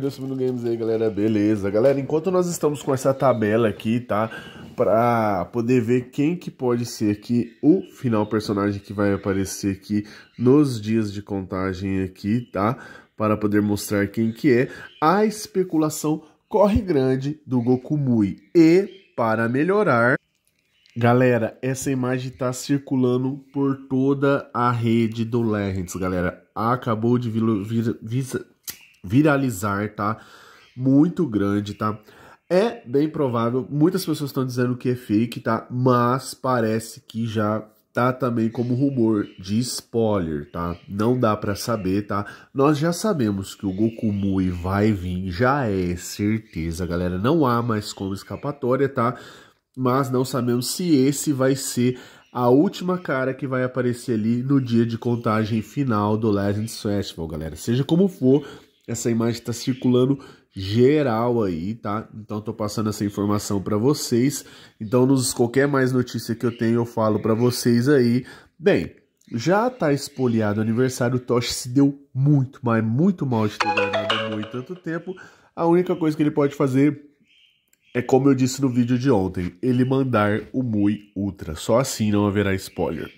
no Games aí, galera, beleza. Galera, enquanto nós estamos com essa tabela aqui, tá? Pra poder ver quem que pode ser aqui o final personagem que vai aparecer aqui nos dias de contagem aqui, tá? Para poder mostrar quem que é. A especulação corre grande do Goku Mui. E, para melhorar... Galera, essa imagem tá circulando por toda a rede do Legends, galera. Acabou de vir, vir, vir viralizar, tá? Muito grande, tá? É bem provável, muitas pessoas estão dizendo que é fake, tá? Mas parece que já tá também como rumor de spoiler, tá? Não dá para saber, tá? Nós já sabemos que o Goku Mui vai vir, já é certeza, galera. Não há mais como escapatória, tá? Mas não sabemos se esse vai ser a última cara que vai aparecer ali no dia de contagem final do Legends Festival, galera. Seja como for, essa imagem está circulando geral aí, tá? Então tô passando essa informação para vocês. Então nos qualquer mais notícia que eu tenho eu falo para vocês aí. Bem, já tá espoliado o aniversário, o Toshi se deu muito, mas muito mal de ter guardado muito tanto tempo. A única coisa que ele pode fazer é como eu disse no vídeo de ontem, ele mandar o Mui Ultra. Só assim não haverá spoiler.